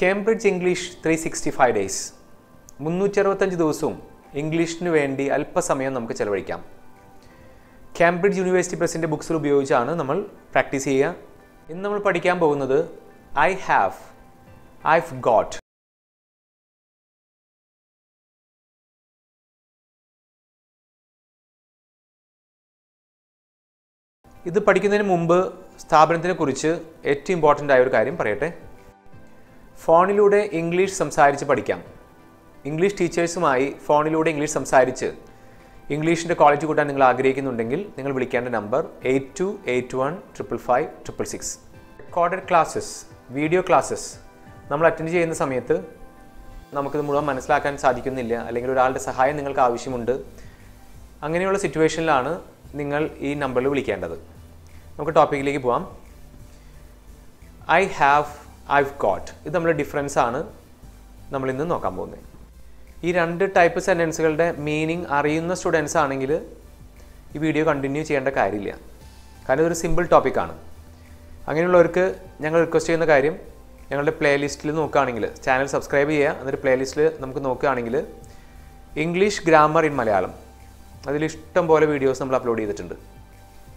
Cambridge English three sixty five days മുന്നൂറ്റി അറുപത്തഞ്ച് ദിവസവും ഇംഗ്ലീഷിന് വേണ്ടി അല്പസമയം നമുക്ക് ചെലവഴിക്കാം. കേംബ്രിഡ്ജ് യൂണിവേഴ്സിറ്റി പ്രസിന്റെ ബുക്സിൽ ഉപയോഗിച്ചാണ് നമ്മൾ പ്രാക്ടീസ് ചെയ്യുക. ഇന്ന് നമ്മൾ പഠിക്കാൻ പോകുന്നത് ഐ ഹാവ് ഐവ് ഗോട്ട് ഇത് പഠിക്കുന്നതിന് മുമ്പ് സ്ഥാപനത്തിനെ കുറിച്ച് ഏറ്റവും ഇമ്പോർട്ടന്റ് ആയ ഒരു കാര്യം പറയട്ടെ. ഫോണിലൂടെ ഇംഗ്ലീഷ് സംസാരിച്ച് പഠിക്കാം. ഇംഗ്ലീഷ് ടീച്ചേഴ്സുമായി ഫോണിലൂടെ ഇംഗ്ലീഷ് സംസാരിച്ച് ഇംഗ്ലീഷിന്റെ ക്വാളിറ്റി കൂട്ടാൻ നിങ്ങൾ ആഗ്രഹിക്കുന്നുണ്ടെങ്കിൽ നിങ്ങൾ വിളിക്കേണ്ട number eight two eight one triple five triple six. Recorded classes video classes നമ്മൾ അറ്റൻഡ് ചെയ്യുന്ന സമയത്ത് നമുക്കിത് മുഴുവൻ മനസ്സിലാക്കാൻ സാധിക്കുന്നില്ല. അല്ലെങ്കിൽ ഒരാളുടെ സഹായം നിങ്ങൾക്ക് ആവശ്യമുണ്ട്. അങ്ങനെയുള്ള സിറ്റുവേഷനിലാണ് നിങ്ങൾ ഈ നമ്പറിൽ വിളിക്കേണ്ടത്. നമുക്ക് ടോപ്പിക്കിലേക്ക് പോവാം. ഐ ഹാവ് ഐവ് കോട്ട് ഇത് നമ്മൾ ഡിഫറൻസ് ആണ് നമ്മൾ ഇന്ന് നോക്കാൻ പോകുന്നത്. ഈ രണ്ട് ടൈപ്പ് സെന്റൻസുകളുടെ മീനിങ് അറിയുന്ന സ്റ്റുഡൻസ് ആണെങ്കിൽ ഈ വീഡിയോ കണ്ടിന്യൂ ചെയ്യേണ്ട കാര്യമില്ല. കാരണം ഇതൊരു സിമ്പിൾ ടോപ്പിക്കാണ് അങ്ങനെയുള്ളവർക്ക് ഞങ്ങൾ റിക്വസ്റ്റ് ചെയ്യുന്ന കാര്യം ഞങ്ങളുടെ പ്ലേലിസ്റ്റിൽ നോക്കുകയാണെങ്കിൽ ചാനൽ സബ്സ്ക്രൈബ് ചെയ്യുക എന്നിട്ട് പ്ലേലിസ്റ്റിൽ നമുക്ക് നോക്കുകയാണെങ്കിൽ ഇംഗ്ലീഷ് ഗ്രാമർ ഇൻ മലയാളം അതിൽ ഇഷ്ടം പോലെ വീഡിയോസ് നമ്മൾ അപ്ലോഡ് ചെയ്തിട്ടുണ്ട്.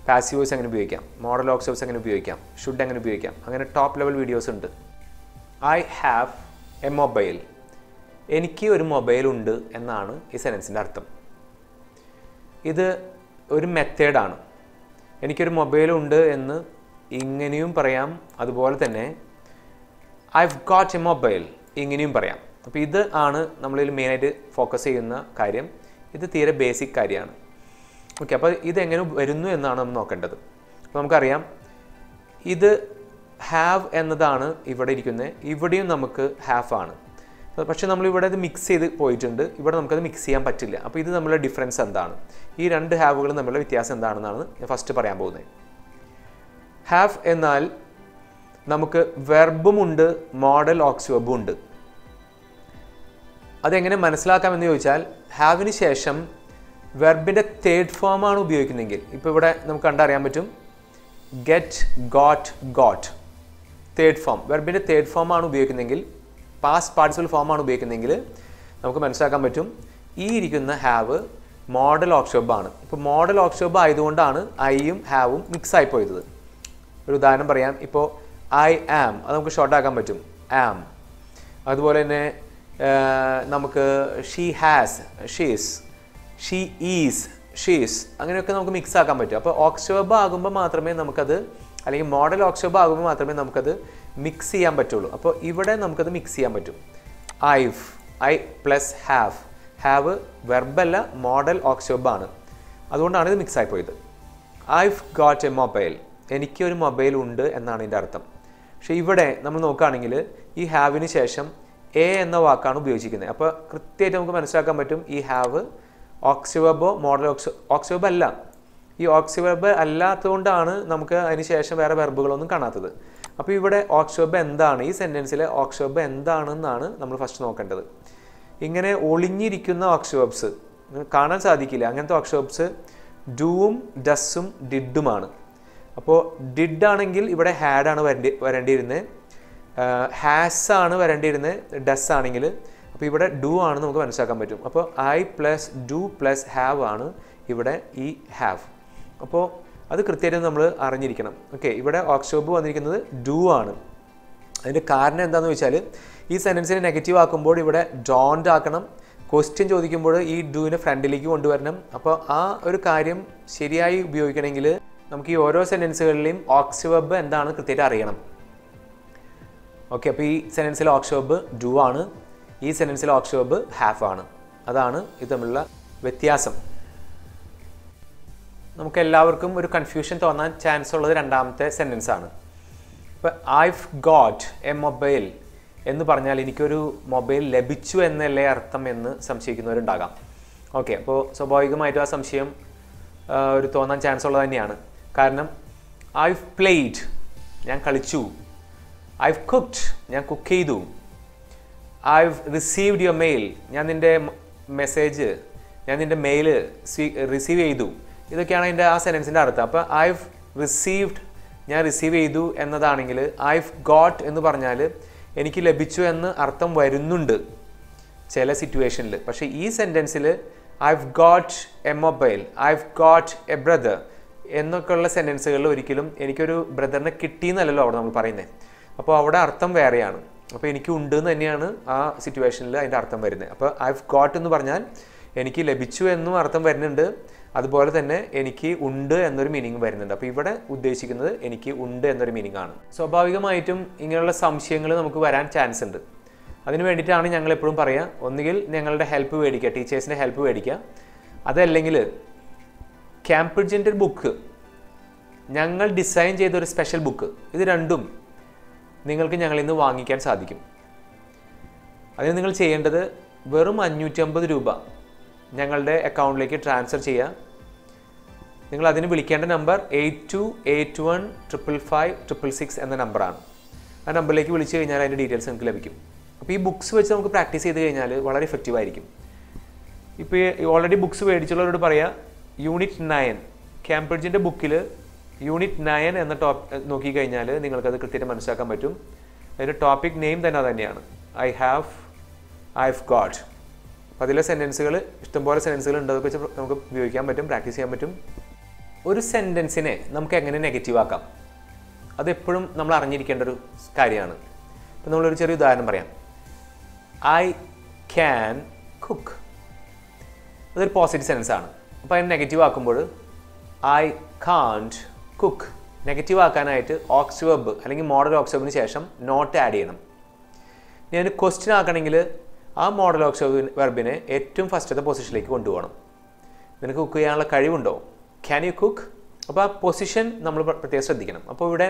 പാസീവ് വോയിസ് എങ്ങനെ ഉപയോഗിക്കാം? മോഡൽ ഓക്സോസ് എങ്ങനെ ഉപയോഗിക്കാം? ഷുഡ് എങ്ങനെ ഉപയോഗിക്കാം? അങ്ങനെ ടോപ്പ് ലെവൽ വീഡിയോസ് ഉണ്ട്. ഐ ഹാവ് എ മൊബൈൽ എനിക്ക് ഒരു മൊബൈൽ ഉണ്ട് എന്നാണ് ഈ സെന്റൻസിന്റെ അർത്ഥം. ഇത് ഒരു മെത്തേഡാണ് എനിക്കൊരു മൊബൈൽ ഉണ്ട് എന്ന് ഇങ്ങനെയും പറയാം. അതുപോലെ തന്നെ ഐവ് ഗോട്ട് എ മൊബൈൽ ഇങ്ങനെയും പറയാം. അപ്പോൾ ഇത് ആണ് നമ്മളിൽ മെയിനായിട്ട് ഫോക്കസ് ചെയ്യുന്ന കാര്യം. ഇത് തീരെ ബേസിക് കാര്യമാണ്. ഓക്കെ അപ്പോൾ ഇതെങ്ങനെ വരുന്നു എന്നാണ് നമ്മൾ നോക്കേണ്ടത്. അപ്പോൾ നമുക്കറിയാം ഇത് ഹാവ് എന്നതാണ് ഇവിടെ ഇരിക്കുന്നത് ഇവിടെയും നമുക്ക് ഹാഫ് ആണ്. പക്ഷേ നമ്മളിവിടെ ഇത് മിക്സ് ചെയ്ത് പോയിട്ടുണ്ട് ഇവിടെ നമുക്കത് മിക്സ് ചെയ്യാൻ പറ്റില്ല. അപ്പോൾ ഇത് നമ്മളുടെ ഡിഫറൻസ് എന്താണ്? ഈ രണ്ട് ഹാവുകളും നമ്മളുടെ വ്യത്യാസം എന്താണെന്നാണ് ഞാൻ ഫസ്റ്റ് പറയാൻ പോകുന്നത് ഹാവ് എന്നാൽ നമുക്ക് വെർബുമുണ്ട് മോഡൽ ഓക്സിവബും ഉണ്ട്. അതെങ്ങനെ മനസ്സിലാക്കാമെന്ന് ചോദിച്ചാൽ ഹാവിന് ശേഷം വെർബിന്റെ തേർഡ് ഫോമാണ് ഉപയോഗിക്കുന്നതെങ്കിൽ ഇപ്പോൾ ഇവിടെ നമുക്ക് കണ്ടറിയാൻ പറ്റും. Get got got third form വെർബിന്റെ third ഫോമാണ് ഉപയോഗിക്കുന്നതെങ്കിൽ പാസ്റ്റ് പാർട്ടിസിപ്പൽ ഫോമാണ് ഉപയോഗിക്കുന്നതെങ്കിൽ നമുക്ക് മനസ്സിലാക്കാൻ പറ്റും. ഈ ഇരിക്കുന്ന ഹാവ് മോഡൽ ഓക്ഷോബാണ് ഇപ്പോൾ മോഡൽ ഓക്ഷോബ് ആയതുകൊണ്ടാണ് ഐയും ഹാവും മിക്സ് ആയി പോയത്. ഒരു ഉദാഹരണം പറയാം. ഇപ്പോൾ ഐ ആം അത് നമുക്ക് ഷോർട്ട് ആക്കാൻ പറ്റും. ആം അതുപോലെ തന്നെ നമുക്ക് she has she's she is she's അങ്ങനെയൊക്കെ നമുക്ക് മിക്സ് ആക്കാൻ പറ്റും. അപ്പോൾ ഓക്സോബ് ആകുമ്പോൾ മാത്രമേ നമുക്കത് അല്ലെങ്കിൽ മോഡൽ ഓക്സോബ് ആകുമ്പോൾ മാത്രമേ നമുക്കത് മിക്സ് ചെയ്യാൻ പറ്റുള്ളൂ. അപ്പോൾ ഇവിടെ നമുക്കത് മിക്സ് ചെയ്യാൻ പറ്റും. I've I plus have have വെർബല്ല model ഓക്സോബാണ് അതുകൊണ്ടാണ് ഇത് മിക്സ് ആയിപ്പോയത്. ഐവ് ഗോട്ട് എ മൊബൈൽ എനിക്ക് ഒരു മൊബൈൽ ഉണ്ട് എന്നാണ് ഇതിന്റെ അർത്ഥം. പക്ഷേ ഇവിടെ നമ്മൾ നോക്കുകയാണെങ്കിൽ ഈ ഹാവിന് ശേഷം എ എന്ന വാക്കാണ് ഉപയോഗിച്ചിരിക്കുന്നത്. അപ്പോൾ കൃത്യമായിട്ട് നമുക്ക് മനസ്സിലാക്കാൻ പറ്റും ഈ ഹാവ് ഓക്സിവബോ മോഡൽ ഓക്സി ഓക്സിവബ് അല്ല. ഈ ഓക്സിവബ് അല്ലാത്തതുകൊണ്ടാണ് നമുക്ക് അതിന് ശേഷം വേറെ വെർബുകളൊന്നും കാണാത്തത്. അപ്പോൾ ഇവിടെ ഓക്സിവബ് എന്താണ്? ഈ സെന്റൻസിലെ ഓക്സിവബ് എന്താണെന്നാണ് നമ്മൾ ഫസ്റ്റ് നോക്കേണ്ടത്. ഇങ്ങനെ ഒളിഞ്ഞിരിക്കുന്ന ഓക്സിവബ്സ് കാണാൻ സാധിക്കില്ല. അങ്ങനത്തെ ഓക്സിവബ്സ് ഡൂവും ഡസ്സും ഡിഡുമാണ് അപ്പോൾ ഡിഡ് ആണെങ്കിൽ ഇവിടെ ഹാഡാണ് വരേണ്ടി വരേണ്ടിയിരുന്നത് ഹാസ് ആണ് വരേണ്ടിയിരുന്നത് ഡസ് ആണെങ്കിൽ അപ്പോൾ ഇവിടെ ഡു ആണ് നമുക്ക് മനസ്സിലാക്കാൻ പറ്റും. അപ്പോൾ I plus do plus have ആണ് ഇവിടെ ഈ ഹാവ് അപ്പോൾ അത് കൃത്യമായിട്ട് നമ്മൾ അറിഞ്ഞിരിക്കണം. ഓക്കെ ഇവിടെ ഓക്സോബ് വന്നിരിക്കുന്നത് ഡു ആണ്. അതിന്റെ കാരണം എന്താണെന്ന് വെച്ചാൽ ഈ സെന്റൻസിനെ നെഗറ്റീവ് ആക്കുമ്പോൾ ഇവിടെ ഡോണ്ട് ആക്കണം. ക്വസ്റ്റ്യൻ ചോദിക്കുമ്പോൾ ഈ ഡൂവിനെ ഫ്രണ്ടിലേക്ക് കൊണ്ടുവരണം. അപ്പോൾ ആ ഒരു കാര്യം ശരിയായി ഉപയോഗിക്കണമെങ്കിൽ നമുക്ക് ഈ ഓരോ സെന്റൻസുകളിലെയും ഓക്സിവബ് എന്താണെന്ന് കൃത്യമായിട്ട് അറിയണം. ഓക്കെ അപ്പോൾ ഈ സെന്റൻസിലെ ഓക്സിവബ് ഡു ആണ്. ഈ സെന്റൻസിലെ ഓക്സിവബ് ഹാഫ് ആണ്. അതാണ് ഇത് തമ്മിലുള്ള വ്യത്യാസം. നമുക്ക് എല്ലാവർക്കും ഒരു കൺഫ്യൂഷൻ തോന്നാൻ ചാൻസ് ഉള്ളത് രണ്ടാമത്തെ സെന്റൻസ് ആണ്. ഇപ്പോൾ ഐവ് ഗോട്ട് എ മൊബൈൽ എന്ന് പറഞ്ഞാൽ എനിക്കൊരു മൊബൈൽ ലഭിച്ചു എന്നല്ലേ അർത്ഥം എന്ന് സംശയിക്കുന്നവരുണ്ടാകാം. ഓക്കെ അപ്പോൾ സ്വാഭാവികമായിട്ടും ആ സംശയം ഒരു തോന്നാൻ ചാൻസ് ഉള്ളത് തന്നെയാണ്. കാരണം ഐവ് പ്ലേഡ് ഞാൻ കളിച്ചു. ഐവ് കുക്ക്ഡ് ഞാൻ കുക്ക് ചെയ്തു. ഐവ് റിസീവ്ഡ് യുവർ മെയിൽ ഞാൻ നിന്റെ മെസ്സേജ് ഞാൻ നിന്റെ മെയിൽ റിസീവ് ചെയ്തു. ഇതൊക്കെയാണ് അതിന്റെ ആ സെന്റൻസിന്റെ അർത്ഥം. അപ്പോൾ ഐവ് റിസീവ്ഡ് ഞാൻ റിസീവ് ചെയ്തു എന്നതാണെങ്കിൽ ഐവ് ഗോട്ട് എന്ന് പറഞ്ഞാൽ എനിക്ക് ലഭിച്ചു എന്ന് അർത്ഥം വരുന്നുണ്ട് ചില സിറ്റുവേഷനിൽ പക്ഷേ ഈ സെന്റൻസിൽ I've got a mobile I've got a brother എന്നൊക്കെയുള്ള സെന്റൻസുകളിൽ ഒരിക്കലും എനിക്കൊരു ബ്രദറിനെ കിട്ടിയെന്നല്ലല്ലോ അവിടെ നമ്മൾ പറയുന്നത്. അപ്പോൾ അവിടെ അർത്ഥം വേറെയാണ്. അപ്പോൾ എനിക്ക് ഉണ്ട് എന്ന് തന്നെയാണ് ആ സിറ്റുവേഷനിൽ അതിന്റെ അർത്ഥം വരുന്നത്. അപ്പോൾ ഐ ഹ് ഗോട്ട് എന്ന് പറഞ്ഞാൽ എനിക്ക് ലഭിച്ചു എന്നും അർത്ഥം വരുന്നുണ്ട്. അതുപോലെ തന്നെ എനിക്ക് ഉണ്ട് എന്നൊരു മീനിങ് വരുന്നുണ്ട്. അപ്പോൾ ഇവിടെ ഉദ്ദേശിക്കുന്നത് എനിക്ക് ഉണ്ട് എന്നൊരു മീനിങ് ആണ്. സ്വാഭാവികമായിട്ടും ഇങ്ങനെയുള്ള സംശയങ്ങൾ നമുക്ക് വരാൻ ചാൻസ് ഉണ്ട്. അതിന് വേണ്ടിയിട്ടാണ് ഞങ്ങൾ എപ്പോഴും പറയുക ഒന്നുകിൽ ഞങ്ങളുടെ ഹെൽപ്പ് മേടിക്കുക ടീച്ചേഴ്സിന്റെ ഹെൽപ്പ് മേടിക്കുക. അതല്ലെങ്കിൽ ക്യാമ്പിഡ്ജിന്റെ ഒരു ബുക്ക് ഞങ്ങൾ ഡിസൈൻ ചെയ്ത ഒരു സ്പെഷ്യൽ ബുക്ക് ഇത് രണ്ടും നിങ്ങൾക്ക് ഞങ്ങളിൽ നിന്ന് വാങ്ങിക്കാൻ സാധിക്കും. അതിന് നിങ്ങൾ ചെയ്യേണ്ടത് വെറും അഞ്ഞൂറ്റമ്പത് രൂപ ഞങ്ങളുടെ അക്കൗണ്ടിലേക്ക് ട്രാൻസ്ഫർ ചെയ്യുക. നിങ്ങൾ അതിന് വിളിക്കേണ്ട number eight two eight one triple five triple six എന്ന നമ്പറാണ്. ആ നമ്പറിലേക്ക് വിളിച്ചു കഴിഞ്ഞാൽ അതിന്റെ ഡീറ്റെയിൽസ് നിങ്ങൾക്ക് ലഭിക്കും. അപ്പോൾ ഈ ബുക്സ് വെച്ച് നമുക്ക് പ്രാക്ടീസ് ചെയ്ത് കഴിഞ്ഞാൽ വളരെ എഫക്റ്റീവ് ആയിരിക്കും. ഇപ്പോൾ ഓൾറെഡി ബുക്സ് മേടിച്ചുള്ളവരോട് പറയാം യൂണിറ്റ് നയൻ ക്യാംബ്രിഡ്ജിന്റെ ബുക്കിൽ യൂണിറ്റ് നയൻ എന്ന ടോപ്പ് നോക്കിക്കഴിഞ്ഞാൽ നിങ്ങൾക്കത് കൃത്യമായിട്ട് മനസ്സിലാക്കാൻ പറ്റും. അതിന്റെ ടോപ്പിക് നെയിം തന്നെ തന്നെയാണ് I have I have got അപ്പോൾ അതിലെ സെന്റൻസുകൾ ഇഷ്ടംപോലെ സെന്റൻസുകൾ ഉണ്ട്. അതൊക്കെ വെച്ച് നമുക്ക് ഉപയോഗിക്കാൻ പറ്റും പ്രാക്ടീസ് ചെയ്യാൻ പറ്റും. ഒരു സെന്റൻസിനെ നമുക്ക് എങ്ങനെ നെഗറ്റീവ് ആക്കാം? അതെപ്പോഴും നമ്മൾ അറിഞ്ഞിരിക്കേണ്ട ഒരു കാര്യമാണ്. ഇപ്പം നമ്മളൊരു ചെറിയ ഉദാഹരണം പറയാം. ഐ ക്യാൻ കുക്ക് അതൊരു പോസിറ്റീവ് സെൻസ് ആണ്. അപ്പോൾ അതിനെ നെഗറ്റീവ് ആക്കുമ്പോൾ ഐ കാൺഡ് കുക്ക് നെഗറ്റീവ് ആക്കാനായിട്ട് ഓക്സ് അല്ലെങ്കിൽ മോഡൽ ഓക്സ് ശേഷം നോട്ട് ആഡ് ചെയ്യണം. ഞാൻ ക്വസ്റ്റ്യൻ ആക്കണമെങ്കിൽ ആ മോഡൽ ഓക്സ് വെർബിനെ ഏറ്റവും ഫസ്റ്റത്തെ പൊസിഷനിലേക്ക് കൊണ്ടുപോകണം. നിനക്ക് കുക്ക് ചെയ്യാനുള്ള കഴിവുണ്ടോ? ക്യാൻ യു കുക്ക് അപ്പോൾ ആ പൊസിഷൻ നമ്മൾ പ്രത്യേകം ശ്രദ്ധിക്കണം. അപ്പോൾ ഇവിടെ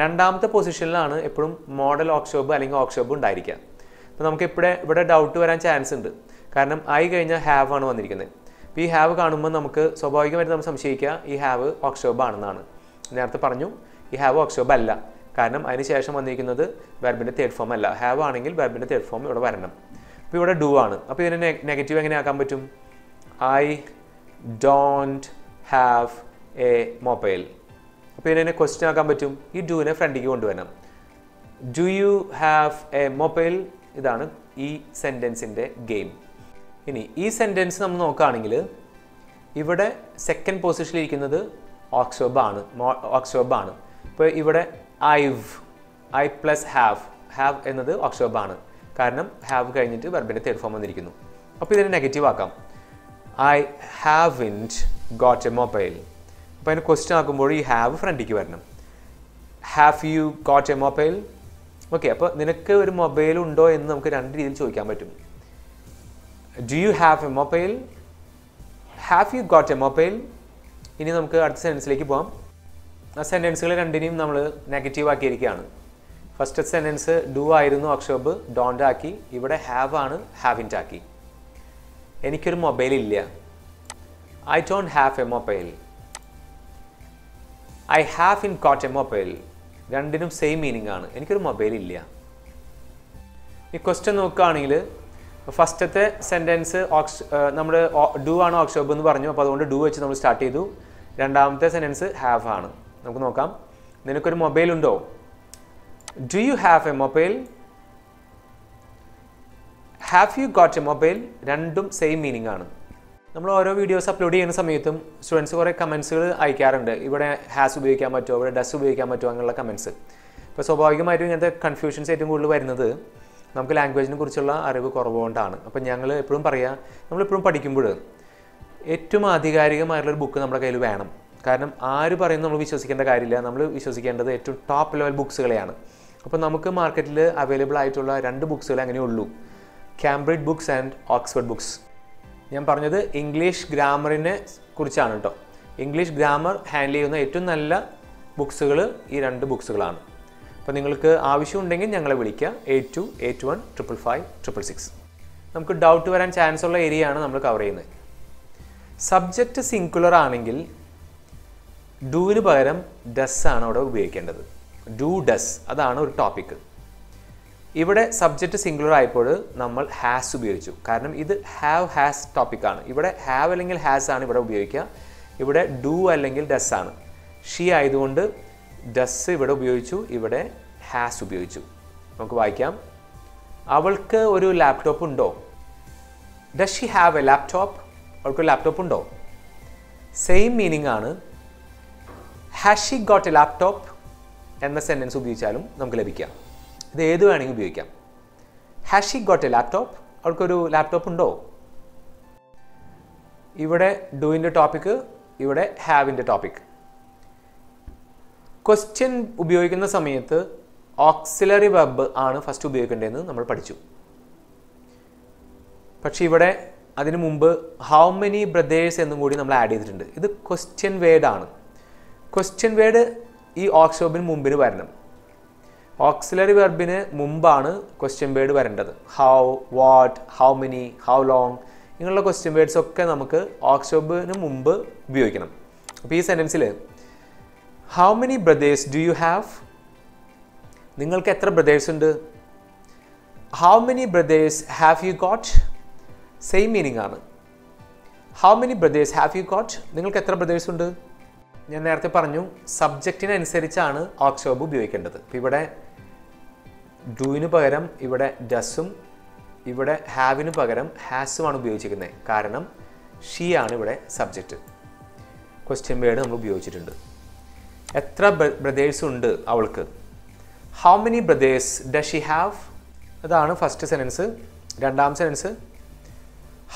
രണ്ടാമത്തെ പൊസിഷനിലാണ് എപ്പോഴും മോഡൽ ഓക്സോബ് അല്ലെങ്കിൽ ഓക്സോബ് ഉണ്ടായിരിക്കുക. അപ്പോൾ നമുക്ക് ഇവിടെ ഇവിടെ ഡൗട്ട് വരാൻ ചാൻസ് ഉണ്ട്. കാരണം ആയി കഴിഞ്ഞാൽ ഹാവ് ആണ് വന്നിരിക്കുന്നത്. അപ്പോൾ ഈ ഹാവ് കാണുമ്പോൾ നമുക്ക് സ്വാഭാവികമായിട്ട് നമ്മൾ സംശയിക്കുക ഈ ഹാവ് ഓക്സോബ് ആണെന്നാണ്. നേരത്തെ പറഞ്ഞു ഈ ഹാവ് ഓക്സോബ് അല്ല. കാരണം അതിന് ശേഷം വന്നിരിക്കുന്നത് വെർബിന്റെ തേർഡ് ഫോം അല്ല. ഹാവ് ആണെങ്കിൽ വെർബിന്റെ തേർഡ് ഫോം ഇവിടെ വരണം. അപ്പോൾ ഇവിടെ ഡു ആണ്. അപ്പോൾ ഇതിനെ നെഗറ്റീവ് എങ്ങനെ ആക്കാൻ പറ്റും? I don't have a mobile അപ്പോൾ ഇതിനെ ക്വസ്റ്റ്യൻ ആക്കാൻ പറ്റും? ഈ ഡൂവിനെ ഫ്രണ്ടിക്ക് കൊണ്ടുവരണം. Do you have a mobile ഇതാണ് ഈ സെന്റൻസിന്റെ ഗെയിം ഇനി ഈ സെന്റൻസ് നമ്മൾ നോക്കുകയാണെങ്കിൽ ഇവിടെ സെക്കൻഡ് പൊസിഷനിൽ ഓക്സോബാണ് ആണ് ഓക്സോബ് ആണ് ഇപ്പോൾ ഇവിടെ I've I plus have have എന്നത് ഓക്സോബാണ് കാരണം ഹാവ് കഴിഞ്ഞിട്ട് വെർബിന്റെ തേർഡ് ഫോം വന്നിരിക്കുന്നു. അപ്പോൾ ഇതിനെ നെഗറ്റീവ് ആക്കാം. I haven't got a mobile അപ്പോൾ അതിന് ക്വസ്റ്റ്യൻ ആക്കുമ്പോൾ ഈ ഹാവ് ഫ്രണ്ടിലേക്ക് വരണം. Have you got a mobile okay അപ്പോൾ നിനക്ക് ഒരു മൊബൈൽ ഉണ്ടോ എന്ന് നമുക്ക് രണ്ട് രീതിയിൽ ചോദിക്കാൻ പറ്റും. Do you have a mobile have you got a mobile ഇനി നമുക്ക് അടുത്ത സെന്റൻസിലേക്ക് പോകാം ആ സെന്റൻസുകൾ രണ്ടിനെയും നമ്മൾ നെഗറ്റീവ് ആക്കിയിരിക്കുകയാണ്. ഫസ്റ്റ് സെന്റൻസ് ഡു ആയിരുന്നു അക്ഷോബ് ഡോണ്ട് ആക്കി. ഇവിടെ ഹാവ് ആണ് ഹാവിന്റ് ആക്കി. എനിക്കൊരു മൊബൈൽ ഇല്ല. I don't have a mobile I haven't got a mobile രണ്ടിനും സെയിം മീനിങ് ആണ്. എനിക്കൊരു മൊബൈൽ ഇല്ല. ഈ ക്വസ്റ്റ്യൻ നോക്കുകയാണെങ്കിൽ ഫസ്റ്റത്തെ സെന്റൻസ് ഓക്സ് നമ്മൾ ഡു ആണ് ഓക്സോബ് എന്ന് പറഞ്ഞു. അപ്പോൾ അതുകൊണ്ട് ഡു വെച്ച് നമ്മൾ സ്റ്റാർട്ട് ചെയ്തു. രണ്ടാമത്തെ സെന്റൻസ് ഹാവ് ആണ്. നമുക്ക് നോക്കാം. നിനക്കൊരു മൊബൈൽ ഉണ്ടോ? Do you have a mobile have you got a mobile രണ്ടും സെയിം മീനിങ് ആണ്. നമ്മൾ ഓരോ വീഡിയോസ് അപ്ലോഡ് ചെയ്യുന്ന സമയത്തും സ്റ്റുഡൻസ് കുറേ കമൻസുകൾ അയക്കാറുണ്ട്. ഇവിടെ ഹാസ് ഉപയോഗിക്കാൻ പറ്റുമോ? ഇവിടെ ഡസ് ഉപയോഗിക്കാൻ പറ്റുമോ? അങ്ങനെയുള്ള കമൻസ് ഇപ്പോൾ സ്വാഭാവികമായിട്ടും ഇങ്ങനത്തെ കൺഫ്യൂഷൻസ് ഏറ്റവും കൂടുതൽ വരുന്നത് നമുക്ക് ലാംഗ്വേജിനെ കുറിച്ചുള്ള അറിവ് കുറവുകൊണ്ടാണ്. അപ്പം ഞങ്ങൾ എപ്പോഴും പറയുക നമ്മളെപ്പോഴും പഠിക്കുമ്പോൾ ഏറ്റവും ആധികാരികമായിട്ടുള്ളൊരു ബുക്ക് നമ്മുടെ കയ്യിൽ വേണം. കാരണം ആര് പറയുന്നു നമ്മൾ വിശ്വസിക്കേണ്ട കാര്യമില്ല. നമ്മൾ വിശ്വസിക്കേണ്ടത് ഏറ്റവും ടോപ്പ് ലെവൽ ബുക്സുകളെയാണ് അപ്പോൾ നമുക്ക് മാർക്കറ്റിൽ അവൈലബിൾ ആയിട്ടുള്ള രണ്ട് ബുക്സുകൾ അങ്ങനെ ഉള്ളൂ. Cambridge books and Oxford books ഞാൻ പറഞ്ഞത് ഇംഗ്ലീഷ് ഗ്രാമറിനെ കുറിച്ചാണ് കേട്ടോ ഇംഗ്ലീഷ് ഗ്രാമർ ഹാൻഡിൽ ചെയ്യുന്ന ഏറ്റവും നല്ല ബുക്സുകൾ ഈ രണ്ട് ബുക്സുകളാണ് അപ്പോൾ നിങ്ങൾക്ക് ആവശ്യമുണ്ടെങ്കിൽ ഞങ്ങളെ വിളിക്കുക. Eight two eight one triple five triple six നമുക്ക് ഡൗട്ട് വരാൻ ചാൻസ് ഉള്ള ഏരിയയാണ് നമ്മൾ കവർ ചെയ്യുന്നത്. സബ്ജക്റ്റ് സിംഗുലർ ആണെങ്കിൽ ഡൂവിന് പകരം ഡസ് ആണ് അവിടെ ഉപയോഗിക്കേണ്ടത്. ഡു ഡസ് അതാണ് ഒരു ടോപ്പിക്ക് ഇവിടെ സബ്ജക്റ്റ് സിംഗുലർ ആയപ്പോൾ നമ്മൾ ഹാസ് ഉപയോഗിച്ചു. കാരണം ഇത് ഹാവ് ഹാസ് ടോപ്പിക്കാണ് ഇവിടെ ഹാവ് അല്ലെങ്കിൽ ഹാസ് ആണ് ഇവിടെ ഉപയോഗിക്കുക. ഇവിടെ ഡു അല്ലെങ്കിൽ ഡസ് ആണ്. ഷീ ആയതുകൊണ്ട് ഡസ് ഇവിടെ ഉപയോഗിച്ചു. ഇവിടെ ഹാസ് ഉപയോഗിച്ചു. നമുക്ക് വായിക്കാം. അവൾക്ക് ഒരു ലാപ്ടോപ്പ് ഉണ്ടോ? Does she have a laptop അവൾക്ക് ലാപ്ടോപ്പ് ഉണ്ടോ? സെയിം മീനിങ് ആണ് has she got a laptop എന്ന സെന്റൻസ് ഉപയോഗിച്ചാലും നമുക്ക് ലഭിക്കാം. ഇത് ഏത് വേണമെങ്കിൽ ഉപയോഗിക്കാം. Has she got a laptop അവൾക്കൊരു ലാപ്ടോപ്പ് ഉണ്ടോ? ഇവിടെ ഡൂയിന്റെ ടോപ്പിക്ക് ഇവിടെ ഹാവിന്റെ ടോപ്പിക് ക്വസ്റ്റ്യൻ ഉപയോഗിക്കുന്ന സമയത്ത് ഓക്സിലറി വെബ് ആണ് ഫസ്റ്റ് ഉപയോഗിക്കേണ്ടതെന്ന് നമ്മൾ പഠിച്ചു. പക്ഷേ ഇവിടെ അതിനു മുമ്പ് ഹൗ മെനി ബ്രദേഴ്സ് എന്നും കൂടി നമ്മൾ ആഡ് ചെയ്തിട്ടുണ്ട്. ഇത് ക്വസ്റ്റ്യൻ വേർഡ് ആണ്. ക്വസ്റ്റ്യൻ വേർഡ് ഈ ഓക്സോബിന് മുമ്പിന് വരണം. ഓക്സിലറി വെർബിന് മുമ്പാണ് ക്വസ്റ്റ്യൻ വേർഡ് വരേണ്ടത്. How what how many how long ഇങ്ങനെയുള്ള ക്വസ്റ്റ്യൻ വേർഡ്സ് ഒക്കെ നമുക്ക് ഓക്സോബിന് മുമ്പ് ഉപയോഗിക്കണം. അപ്പോൾ ഈ സെന്റൻസിൽ how many brothers do you have നിങ്ങൾക്ക് എത്ര ബ്രദേഴ്സ് ഉണ്ട്? How many brothers have you got same meaning ആണ്. How many brothers have you got നിങ്ങൾക്ക് എത്ര ബ്രദേഴ്സ് ഉണ്ട്? ഞാൻ നേരത്തെ പറഞ്ഞു സബ്ജക്റ്റിനനുസരിച്ചാണ് ഓക്സോബ് ഉപയോഗിക്കേണ്ടത്. ഇപ്പം ഇവിടെ ഡൂവിന് പകരം ഇവിടെ ഡസും ഇവിടെ ഹാവിന് പകരം ഹാസുമാണ് ഉപയോഗിച്ചിരിക്കുന്നത്. കാരണം ഷീ ആണ് ഇവിടെ സബ്ജക്റ്റ് ക്വസ്റ്റ്യൻ വേർഡ് നമ്മൾ ഉപയോഗിച്ചിട്ടുണ്ട്. എത്ര ബ്രദേഴ്സ് ഉണ്ട് അവൾക്ക്? How many brothers does she have അതാണ് ഫസ്റ്റ് സെന്റൻസ് രണ്ടാം sentence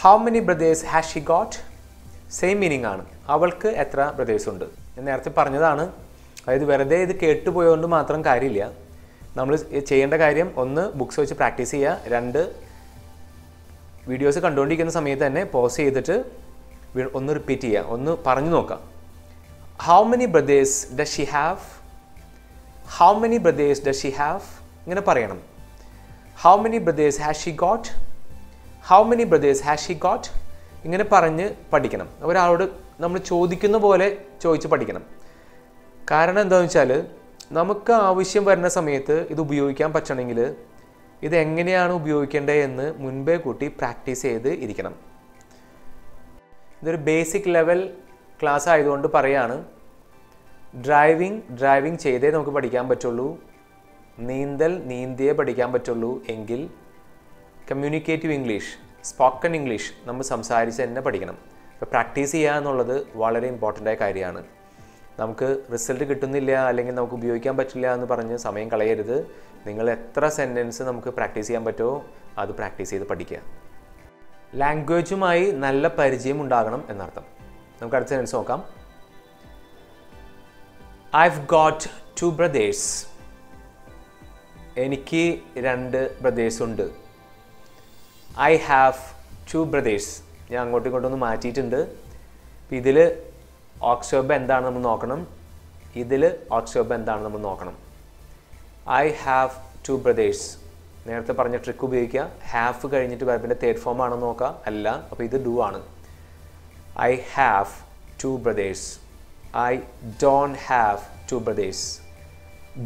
how many brothers has he got same meaning ആണ്. അവൾക്ക് എത്ര ബ്രദേഴ്സ് ഉണ്ട്? ഞാൻ നേരത്തെ പറഞ്ഞതാണ്. അതായത് വെറുതെ ഇത് കേട്ടുപോയതുകൊണ്ട് മാത്രം കാര്യമില്ല. നമ്മൾ ചെയ്യേണ്ട കാര്യം ഒന്ന് ബുക്സ് വെച്ച് പ്രാക്ടീസ് ചെയ്യുക രണ്ട് വീഡിയോസ് കണ്ടുകൊണ്ടിരിക്കുന്ന സമയത്ത് തന്നെ പോസ് ചെയ്തിട്ട് ഒന്ന് റിപ്പീറ്റ് ചെയ്യുക ഒന്ന് പറഞ്ഞു നോക്കാം. How many brothers does she have how many brothers does she have ഇങ്ങനെ പറയണം. How many brothers has she got how many brothers has he got ഇങ്ങനെ പറഞ്ഞ് പഠിക്കണം. ഒരാളോട് നമ്മൾ ചോദിക്കുന്ന പോലെ ചോദിച്ച് പഠിക്കണം. കാരണം എന്താണെന്ന് വെച്ചാൽ നമുക്ക് ആവശ്യം വരുന്ന സമയത്ത് ഇത് ഉപയോഗിക്കാൻ പറ്റണമെങ്കിൽ ഇത് എങ്ങനെയാണ് ഉപയോഗിക്കേണ്ടത് എന്ന് മുൻപേ കൂട്ടി പ്രാക്ടീസ് ചെയ്ത് ഇരിക്കണം. ഇതൊരു ബേസിക് ലെവൽ ക്ലാസ് ആയതുകൊണ്ട് പറയാണ്. ഡ്രൈവിംഗ് ഡ്രൈവിംഗ് ചെയ്തേ നമുക്ക് പഠിക്കാൻ പറ്റുള്ളൂ. നീന്തൽ നീന്തിയേ പഠിക്കാൻ പറ്റുള്ളൂ എങ്കിൽ കമ്മ്യൂണിക്കേറ്റീവ് ഇംഗ്ലീഷ് സ്പോക്കൺ ഇംഗ്ലീഷ് നമ്മൾ സംസാരിച്ച് തന്നെ പഠിക്കണം. അപ്പോൾ പ്രാക്ടീസ് ചെയ്യുക എന്നുള്ളത് വളരെ ഇമ്പോർട്ടന്റ് ആയ കാര്യമാണ്. നമുക്ക് റിസൾട്ട് കിട്ടുന്നില്ല അല്ലെങ്കിൽ നമുക്ക് ഉപയോഗിക്കാൻ പറ്റില്ല എന്ന് പറഞ്ഞ് സമയം കളയരുത്. നിങ്ങൾ എത്ര സെന്റൻസ് നമുക്ക് പ്രാക്ടീസ് ചെയ്യാൻ പറ്റുമോ അത് പ്രാക്ടീസ് ചെയ്ത് പഠിക്കുക. ലാംഗ്വേജുമായി നല്ല പരിചയം ഉണ്ടാകണം എന്നർത്ഥം. നമുക്ക് അടുത്ത സെന്റൻസ് നോക്കാം. ഐവ് ഗോട്ട് ടു ബ്രദേഴ്സ് എനിക്ക് രണ്ട് ബ്രദേഴ്സ് ഉണ്ട്. ഐ ഹാവ് ടു ബ്രദേഴ്സ് ഞാൻ അങ്ങോട്ടും ഇങ്ങോട്ടും ഒന്ന് മാറ്റിയിട്ടുണ്ട്. അപ്പം ഇതിൽ ഓക്സോബ് എന്താണ് നമ്മൾ നോക്കണം. ഇതിൽ ഓക്സോബ് എന്താണ് നമ്മൾ നോക്കണം. ഐ ഹാവ് ടു ബ്രദേഴ്സ് നേരത്തെ പറഞ്ഞ ട്രിക്ക് ഉപയോഗിക്കുക. ഹാഫ് കഴിഞ്ഞിട്ട് വെർബിന്റെ തേർഡ് ഫോം ആണോ നോക്കുക. അല്ല അപ്പോൾ ഇത് ഡു ആണ്. I have two brothers I don't have two brothers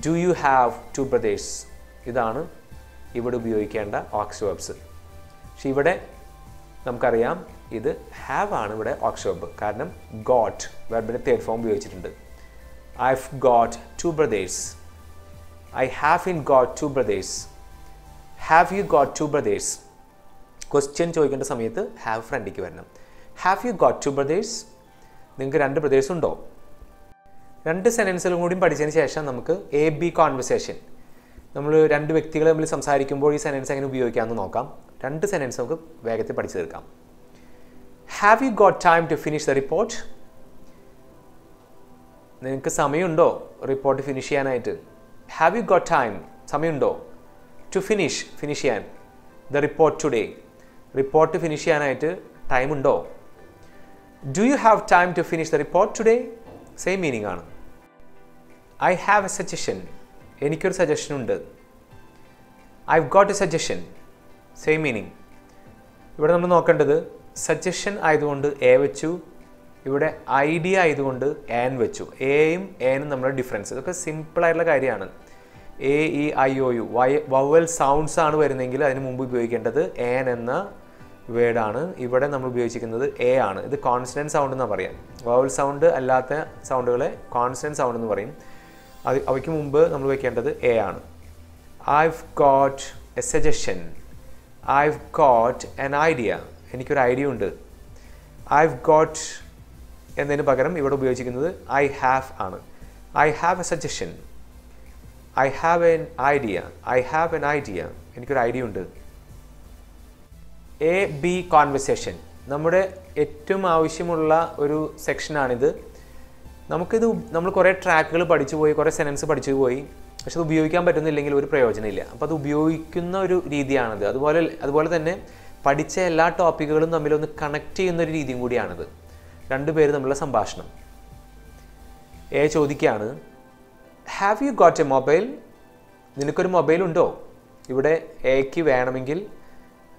do you have two brothers ഇതാണ് ഇവിടെ ഉപയോഗിക്കേണ്ട ഓക്സോബ്സ് പക്ഷെ ഇവിടെ നമുക്കറിയാം ഇത് ഹാവ് ആണ് ഇവിടെ ഓക്ഷോബ് കാരണം ഗോട്ട് വെർബിന്റെ തേർഡ് ഫോം ഉപയോഗിച്ചിട്ടുണ്ട്. I have got two brothers I haven't got two brothers have you got two brothers question ചോദിക്കേണ്ട സമയത്ത് ഹാവ് ഫ്രണ്ടിക്ക് വരണം. Have you got two brothers നിങ്ങൾക്ക് രണ്ട് ബ്രദേഴ്സ് ഉണ്ടോ? രണ്ട് സെന്റൻസുകളും കൂടി പഠിച്ചതിന് ശേഷം നമുക്ക് എ ബി കോൺവെർസേഷൻ നമ്മൾ രണ്ട് വ്യക്തികൾ തമ്മിൽ സംസാരിക്കുമ്പോൾ ഈ സെന്റൻസ് എങ്ങനെ ഉപയോഗിക്കാമെന്ന് നോക്കാം. രണ്ട് സെന്റൻസ് നമുക്ക് വേഗത്തിൽ പഠിച്ചു തീർക്കാം. Have you got time to finish the report നിങ്ങൾക്ക് സമയമുണ്ടോ റിപ്പോർട്ട് ഫിനിഷ് ചെയ്യാനായിട്ട്? ഹാവ് യു ഗോട്ട് ടൈം സമയമുണ്ടോ? ടു ഫിനിഷ് ഫിനിഷ് ചെയ്യാൻ. The report today report finish ചെയ്യാനായിട്ട് ടൈം ഉണ്ടോ do you have time to finish the report today same meaning ആണ്. I have a suggestion എനിക്കൊരു suggestion ഉണ്ട്. I got a suggestion same meaning ഇവിടെ നമ്മൾ നോക്കേണ്ടത് suggestion ആയതുകൊണ്ട് എ വെച്ചു. ഇവിടെ ഐഡിയ ആയതുകൊണ്ട് ആൻ വെച്ചു. എയും എനും നമ്മുടെ ഡിഫറൻസ് ഇതൊക്കെ സിമ്പിൾ ആയിട്ടുള്ള കാര്യമാണ്. A E I O U Y vowel sounds ആണ് വരുന്നതെങ്കിൽ അതിന് മുമ്പ് ഉപയോഗിക്കേണ്ടത് ഏൻ എന്ന വേർഡാണ് ഇവിടെ നമ്മൾ ഉപയോഗിച്ചിരിക്കുന്നത് എ ആണ്. ഇത് കോൺസ്റ്റന്റ് സൗണ്ട് എന്നാണ് പറയാം. വവൽ സൗണ്ട് അല്ലാത്ത സൗണ്ടുകളെ കോൺസ്റ്റന്റ് സൗണ്ട് എന്ന് പറയും. അത് അവയ്ക്ക് മുമ്പ് നമ്മൾ വയ്ക്കേണ്ടത് എ ആണ്. I've got a suggestion I've got an idea എനിക്കൊരു ഐഡിയ ഉണ്ട്. ഐവ് ഗോട്ട് എന്നതിന് പകരം ഇവിടെ ഉപയോഗിച്ചിരിക്കുന്നത് ഐ ഹാവ് ആണ്. I have a suggestion I have an idea I have an idea എനിക്കൊരു ഐഡിയ ഉണ്ട്. എ ബി കോൺവെർസേഷൻ നമ്മുടെ ഏറ്റവും ആവശ്യമുള്ള ഒരു സെക്ഷനാണിത് നമുക്കിത് നമ്മൾ കുറേ ട്രാക്കുകൾ പഠിച്ചു പോയി കുറേ സെനൻസ് പഠിച്ചു പോയി. പക്ഷെ അത് ഉപയോഗിക്കാൻ പറ്റുന്നില്ലെങ്കിൽ ഒരു പ്രയോജനമില്ല. അപ്പോൾ അത് ഉപയോഗിക്കുന്ന ഒരു രീതിയാണത്. അതുപോലെ അതുപോലെ തന്നെ പഠിച്ച എല്ലാ ടോപ്പിക്കുകളും തമ്മിലൊന്ന് കണക്ട് ചെയ്യുന്ന ഒരു രീതിയും കൂടിയാണിത്. രണ്ടുപേര് തമ്മിലുള്ള സംഭാഷണം. എ ചോദിക്കുകയാണ് have you got a mobile നിനക്കൊരു മൊബൈൽ ഉണ്ടോ? ഇവിടെ എക്ക് വേണമെങ്കിൽ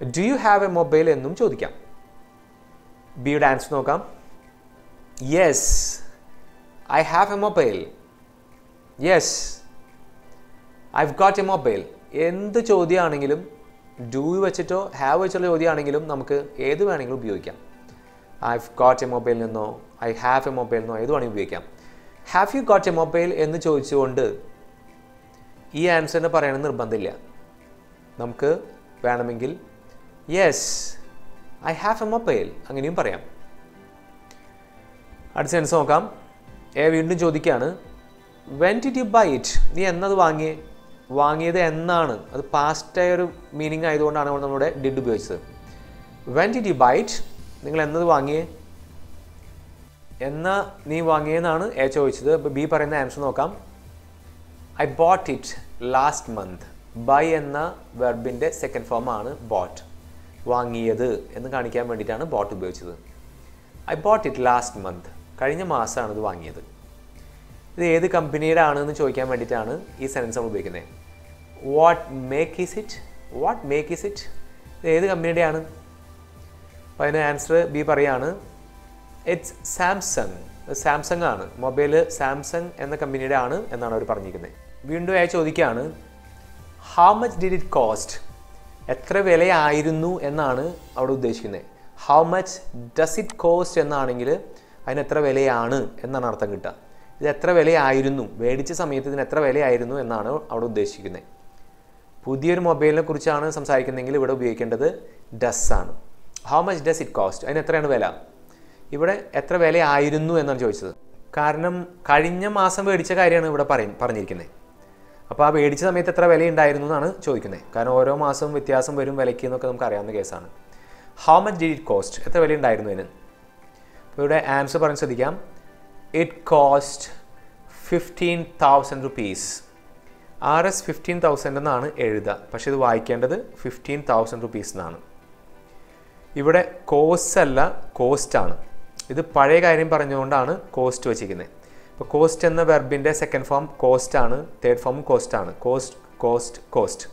do you have a mobile എന്നും ചോദിക്കാം. ബിയുടെ ആൻസർ നോക്കാം. Yes I have a mobile yes I've got a mobile എന്ത് ചോദ്യമാണെങ്കിലും ഡു വെച്ചിട്ടോ ഹാവ് വെച്ചുള്ള ചോദ്യമാണെങ്കിലും നമുക്ക് ഏത് വേണമെങ്കിലും ഉപയോഗിക്കാം. ഐവ് ഗോട്ട് എ മൊബൈൽ നിന്നോ ഐ ഹാവ് എ മൊബൈൽ എന്നോ ഏത് വേണമെങ്കിലും ഉപയോഗിക്കാം. Have you got a mobile എന്ന് ചോദിച്ചുകൊണ്ട് ഈ ആൻസറിന് പറയണമെന്ന് നിർബന്ധമില്ല. നമുക്ക് വേണമെങ്കിൽ yes I have a mobile അങ്ങനെയും പറയാം. അടുത്ത സെൻസ് നോക്കാം. എ വീണ്ടും ചോദിക്കുകയാണ് when did you buy it നീ എന്നത് വാങ്ങി വാങ്ങിയത് എന്നാണ്. അത് പാസ്റ്റായ ഒരു മീനിങ് ആയതുകൊണ്ടാണ് നമ്മൾ നമ്മുടെ ഡിഡ് ഉപയോഗിച്ചത്. When did you buy it നിങ്ങൾ എന്നത് വാങ്ങിയേ? എന്നാ നീ വാങ്ങിയെന്നാണ് എ ചോദിച്ചത്. അപ്പോൾ ബി പറയുന്ന ആൻസർ നോക്കാം. I bought it last month buy എന്ന വെർബിന്റെ സെക്കൻഡ് ഫോമാണ് ബോട്ട് വാങ്ങിയത് എന്ന് കാണിക്കാൻ വേണ്ടിയിട്ടാണ് ബോട്ട് ഉപയോഗിച്ചത്. I bought it last month കഴിഞ്ഞ മാസമാണ് ഇത് വാങ്ങിയത്. ഇത് ഏത് കമ്പനിയുടെ ആണെന്ന് ചോദിക്കാൻ വേണ്ടിയിട്ടാണ് ഈ സെൻസ് നമ്മൾ ഉപയോഗിക്കുന്നത്. What make is it what make is it ഇത് ഏത് കമ്പനിയുടെയാണ്? അപ്പോൾ അതിന് ആൻസർ ബി പറയാണ്. ഇറ്റ്സ് സാംസങ് സാംസങ് ആണ്. മൊബൈൽ സാംസങ് എന്ന കമ്പനിയുടെ ആണ് എന്നാണ് അവർ പറഞ്ഞിരിക്കുന്നത്. വീണ്ടും അയാൾ ചോദിക്കുകയാണ്. How much did it cost എത്ര വിലയായിരുന്നു എന്നാണ് അവിടെ ഉദ്ദേശിക്കുന്നത്. How much does it cost എന്നാണെങ്കിൽ അതിന് എത്ര വിലയാണ് എന്നാണ് അർത്ഥം കിട്ടുക. ഇത് എത്ര വിലയായിരുന്നു? മേടിച്ച സമയത്ത് ഇതിന് എത്ര വിലയായിരുന്നു എന്നാണ് അവിടെ ഉദ്ദേശിക്കുന്നത്. പുതിയൊരു മൊബൈലിനെ കുറിച്ചാണ് സംസാരിക്കുന്നതെങ്കിൽ ഇവിടെ ഉപയോഗിക്കേണ്ടത് ഡസ് ആണ്. How much does it cost അതിന് എത്രയാണ് വില? ഇവിടെ എത്ര വിലയായിരുന്നു എന്നാണ് ചോദിച്ചത്. കാരണം കഴിഞ്ഞ മാസം മേടിച്ച കാര്യമാണ് ഇവിടെ പറയും പറഞ്ഞിരിക്കുന്നത്. അപ്പോൾ ആ മേടിച്ച സമയത്ത് എത്ര വില ഉണ്ടായിരുന്നു എന്നാണ് ചോദിക്കുന്നത്. കാരണം ഓരോ മാസവും വ്യത്യാസം വരും വിലയ്ക്ക് എന്നൊക്കെ നമുക്ക് അറിയാവുന്ന കേസാണ്. How much did it cost എത്ര വില ഉണ്ടായിരുന്നു അതിന്? അപ്പോൾ ഇവിടെ ആൻസർ പറഞ്ഞ് ശ്രദ്ധിക്കാം. It cost fifteen thousand rupees R S fifteen thousand എന്നാണ് എഴുതുക. പക്ഷേ ഇത് വായിക്കേണ്ടത് ഫിഫ്റ്റീൻ തൗസൻഡ് റുപ്പീസ് എന്നാണ്. ഇവിടെ കോസ്റ്റ് അല്ല കോസ്റ്റ് ആണ്. ഇത് പഴയ കാര്യം പറഞ്ഞുകൊണ്ടാണ് കോസ്റ്റ് വെച്ചിരിക്കുന്നത്. ഇപ്പോൾ കോസ്റ്റ് എന്ന വെർബിന്റെ സെക്കൻഡ് ഫോം കോസ്റ്റ് ആണ് തേർഡ് ഫോം കോസ്റ്റ് ആണ്. കോസ്റ്റ് കോസ്റ്റ് കോസ്റ്റ്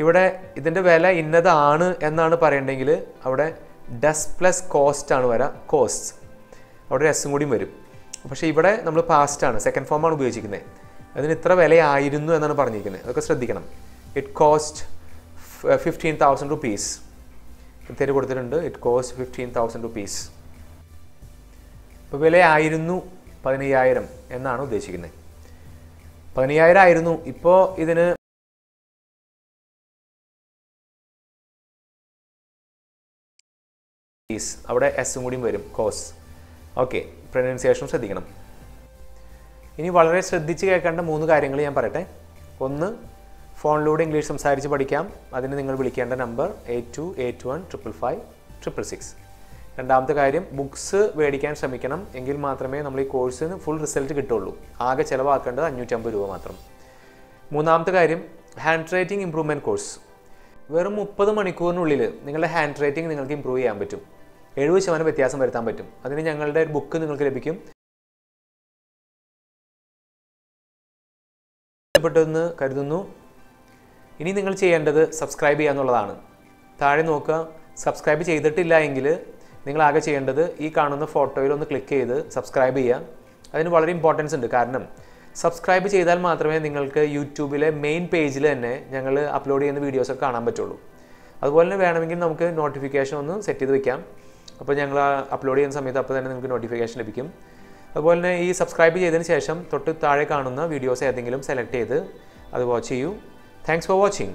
ഇവിടെ ഇതിന്റെ വില ഇന്നതാണ് എന്നാണ് പറയണ്ടെങ്കിൽ അവിടെ ഡസ് പ്ലസ് കോസ്റ്റ് ആണ് വരാം കോസ്റ്റ് അവിടെ എസും കൂടിയും വരും. പക്ഷേ ഇവിടെ നമ്മൾ പാസ്റ്റ് ആണ് സെക്കൻഡ് ഫോം ആണ് ഉപയോഗിച്ചിരിക്കുന്നത് അതിന് ഇത്ര വിലയായിരുന്നു എന്നാണ് പറഞ്ഞിരിക്കുന്നത് അതൊക്കെ ശ്രദ്ധിക്കണം. It cost fifteen thousand rupees കൃത്യമായിട്ട് കൊടുത്തിട്ടുണ്ട്. It cost fifteen thousand rupees ഇപ്പോൾ വിലയായിരുന്നു പതിനയ്യായിരം എന്നാണ് ഉദ്ദേശിക്കുന്നത് പതിനയ്യായിരം ആയിരുന്നു. ഇപ്പോൾ ഇതിന് ഫീസ് അവിടെ എസും കൂടിയും വരും കോസ് ഓക്കെ പ്രൊനൗൺസിയേഷൻ ശ്രദ്ധിക്കണം. ഇനി വളരെ ശ്രദ്ധിച്ച് കേൾക്കേണ്ട മൂന്ന് കാര്യങ്ങൾ ഞാൻ പറയട്ടെ. ഒന്ന് ഫോണിലൂടെ ഇംഗ്ലീഷ് സംസാരിച്ച് പഠിക്കാം. അതിന് നിങ്ങൾ വിളിക്കേണ്ട number eight two eight one triple five triple six രണ്ടാമത്തെ കാര്യം ബുക്സ് മേടിക്കാൻ ശ്രമിക്കണം. എങ്കിൽ മാത്രമേ നമ്മൾ ഈ കോഴ്സിന് ഫുൾ റിസൾട്ട് കിട്ടുള്ളൂ. ആകെ ചിലവാക്കേണ്ടത് അഞ്ഞൂറ്റമ്പത് രൂപ മാത്രം. മൂന്നാമത്തെ കാര്യം ഹാൻഡ് റൈറ്റിംഗ് ഇമ്പ്രൂവ്മെന്റ് കോഴ്സ് വെറും മുപ്പത് മണിക്കൂറിനുള്ളിൽ നിങ്ങളുടെ ഹാൻഡ് റൈറ്റിംഗ് നിങ്ങൾക്ക് ഇമ്പ്രൂവ് ചെയ്യാൻ പറ്റും. എഴുപത് ശതമാനം വ്യത്യാസം വരുത്താൻ പറ്റും. അതിന് ഞങ്ങളുടെ ഒരു ബുക്ക് നിങ്ങൾക്ക് ലഭിക്കും. ഇഷ്ടപ്പെട്ടെന്ന് കരുതുന്നു. ഇനി നിങ്ങൾ ചെയ്യേണ്ടത് സബ്സ്ക്രൈബ് ചെയ്യുക എന്നുള്ളതാണ്. താഴെ നോക്കുക. സബ്സ്ക്രൈബ് ചെയ്തിട്ടില്ല എങ്കിൽ നിങ്ങൾ ആകെ ചെയ്യേണ്ടത് ഈ കാണുന്ന ഫോട്ടോയിൽ ഒന്ന് ക്ലിക്ക് ചെയ്ത് സബ്സ്ക്രൈബ് ചെയ്യുക. അതിന് വളരെ ഇമ്പോർട്ടൻസ് ഉണ്ട്. കാരണം സബ്സ്ക്രൈബ് ചെയ്താൽ മാത്രമേ നിങ്ങൾക്ക് യൂട്യൂബിലെ മെയിൻ പേജിൽ തന്നെ ഞങ്ങൾ അപ്ലോഡ് ചെയ്യുന്ന വീഡിയോസൊക്കെ കാണാൻ പറ്റുള്ളൂ. അതുപോലെ തന്നെ വേണമെങ്കിൽ നമുക്ക് നോട്ടിഫിക്കേഷൻ ഒന്ന് സെറ്റ് ചെയ്ത് വെക്കാം. അപ്പോൾ ഞങ്ങൾ അപ്ലോഡ് ചെയ്യുന്ന സമയത്ത് അപ്പോൾ തന്നെ നിങ്ങൾക്ക് നോട്ടിഫിക്കേഷൻ ലഭിക്കും. അതുപോലെ തന്നെ ഈ സബ്സ്ക്രൈബ് ചെയ്തതിന് ശേഷം തൊട്ട് താഴെ കാണുന്ന വീഡിയോസ് ഏതെങ്കിലും സെലക്ട് ചെയ്ത് അത് വാച്ച് ചെയ്യൂ. Thanks for watching